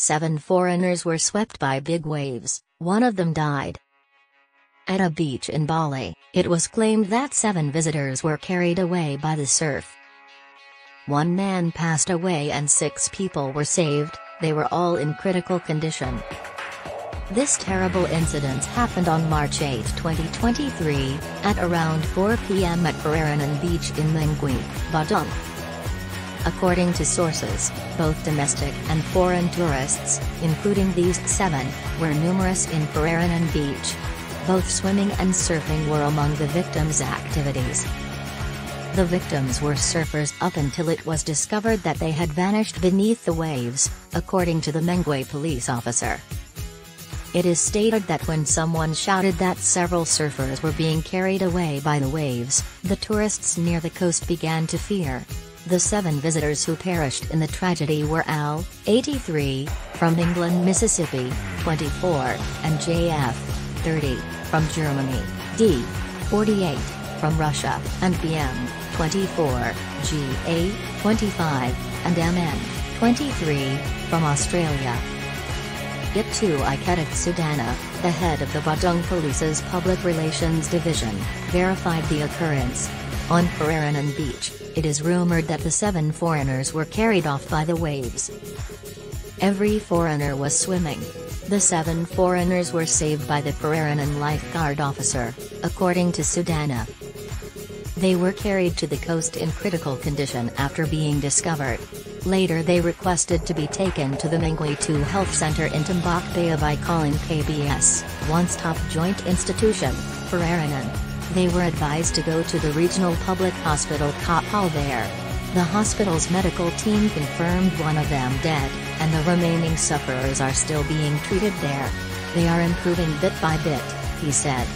Seven foreigners were swept by big waves, one of them died. At a beach in Bali, it was claimed that seven visitors were carried away by the surf. One man passed away and six people were saved, they were all in critical condition. This terrible incident happened on March 8, 2023, at around 4 p.m. at Pererenan Beach in Mengwi, Badung. According to sources, both domestic and foreign tourists, including these seven, were numerous in Pererenan Beach. Both swimming and surfing were among the victims' activities. The victims were surfers up until it was discovered that they had vanished beneath the waves, according to the Mengwi police officer. It is stated that when someone shouted that several surfers were being carried away by the waves, the tourists near the coast began to fear. The seven visitors who perished in the tragedy were Al, 83, from England, Mississippi, 24, and JF, 30, from Germany, D, 48, from Russia, and BM, 24, GA, 25, and MN, 23, from Australia. Iptu Iketik Sudana, the head of the Badung Police's Public Relations Division, verified the occurrence. On Pererenan Beach, it is rumored that the seven foreigners were carried off by the waves. Every foreigner was swimming. The seven foreigners were saved by the Pererenan lifeguard officer, according to Sudana. They were carried to the coast in critical condition after being discovered. Later they requested to be taken to the Mengwi 2 Health Center in Tumbak Bayuh by calling KBS, one-stop joint institution, Pererenan. They were advised to go to the regional public hospital Kapal there. The hospital's medical team confirmed one of them dead, and the remaining sufferers are still being treated there. They are improving bit by bit, he said.